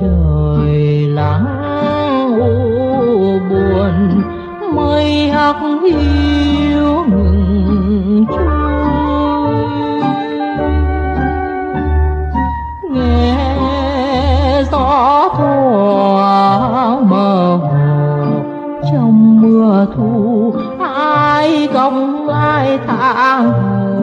trời lắng u buồn, mây hắc hiu ngừng trôi nghe gió thỏa mơ hồ trong mưa thu ai gồng ai thả hồ.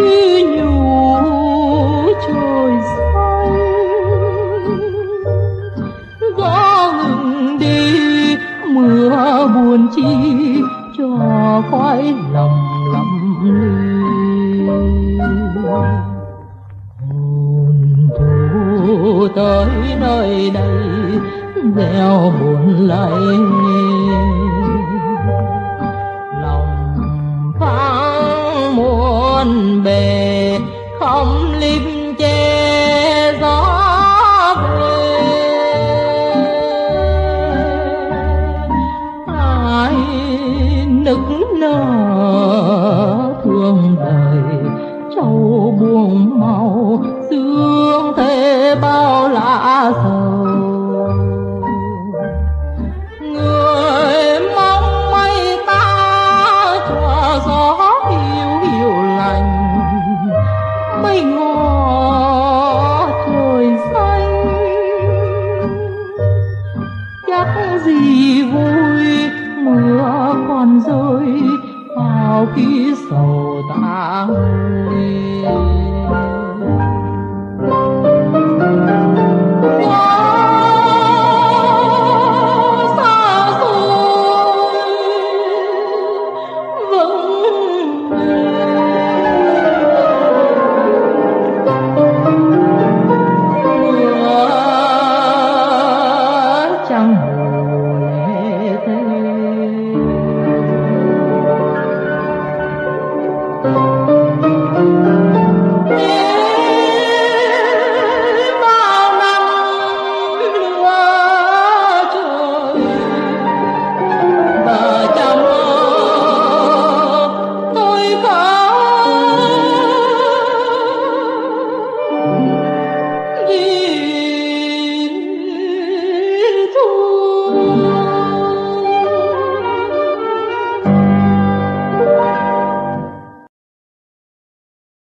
Như nơi đây say gió ngừng đi mưa buồn chi không lim che gió về ai nức nở thương đời, trâu buông màu sương thế bao lạ sầu. 一手打